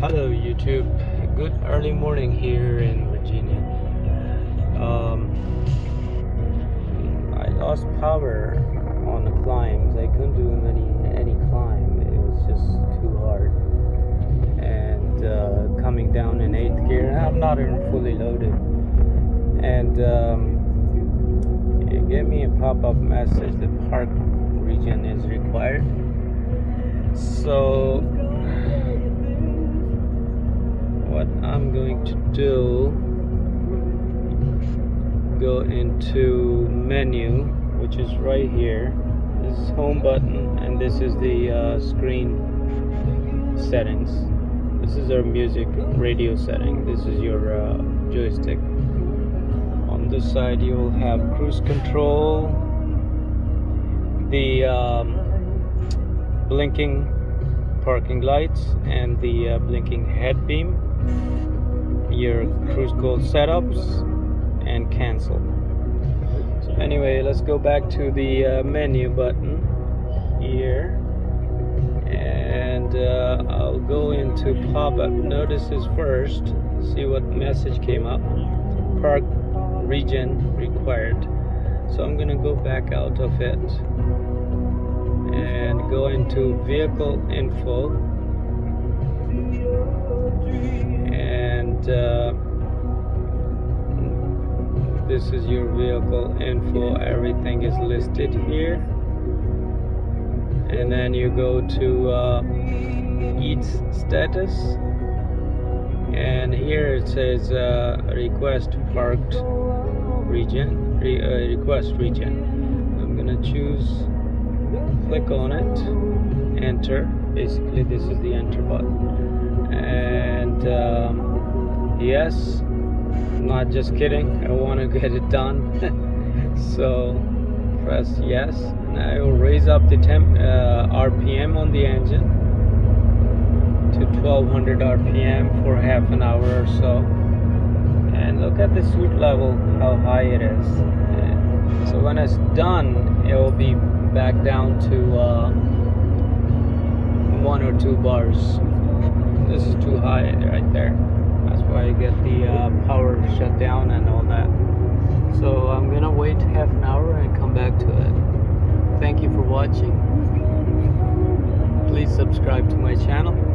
Hello YouTube. Good early morning here in Virginia. Um, I lost power on the climbs. I couldn't do any any climb. It was just too hard. And uh, coming down in eighth gear, I'm not even fully loaded. And um, it gave me a pop-up message. The park regen is required. So I'm going to do. Go into menu which is right here. This is home button and this is the uh, screen settings. This is our music radio setting. This is your uh, joystick. On this side you will have cruise control the um, blinking parking lights and the uh, blinking head beam your cruise code setups and cancel. So anyway let's go back to the uh, menu button here. And uh, I'll go into pop-up notices first see what message came up. Park regen required. So I'm gonna go back out of it and go into vehicle info uh, this is your vehicle info everything is listed here. And then you go to uh, EATS status. And here it says uh, request parked regen re uh, request regen. I'm gonna choose click on it enter. Basically this is the enter button. And um, yes. Not just kidding. I want to get it done. So press yes and I will raise up the temp uh, RPM on the engine to 1200 RPM for half an hour or so. And look at the soot level how high it is. And so when it's done it will be back down to uh, one or two bars. This is too high right there that's why I get the uh, power shut down and all that. So I'm gonna wait half an hour and come back to it. Thank you for watching. Please subscribe to my channel